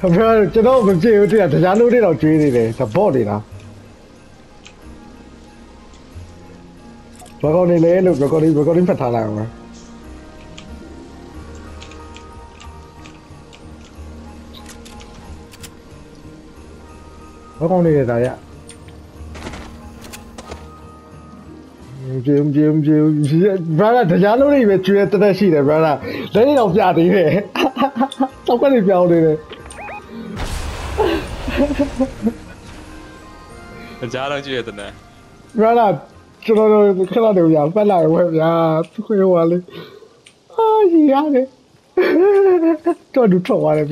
ဟုတ်ကဲ့ကျွန်တော်မကြည့်ဘူးတရားတရားလို့တွေတော့ကျွေးနေတယ်သဘော့နေတာဘယ်ကောင်နေလဲလို့ recording recording ဖတ်ထားလိုက်အောင်ဘယ်ကောင်နေလဲဒါရ ဂျင်းဂျင်းဂျင်းဘရာတရားလို့တွေပဲကျွေးတက်တက်ရှိတယ်ဘရာလက်နေတော့ပြသေးတယ်တောက်ကနေပြောင်းနေတယ်ကြားတော့ကြည့်ရတဲ့နဲ့ဘရာကျွန်တော်တို့ခဏတည်းရပတ်လာရွယ်ဗျာသူခွေးဟွာလေးအာကြီးရတယ်တော်တူထွက်သွားတယ်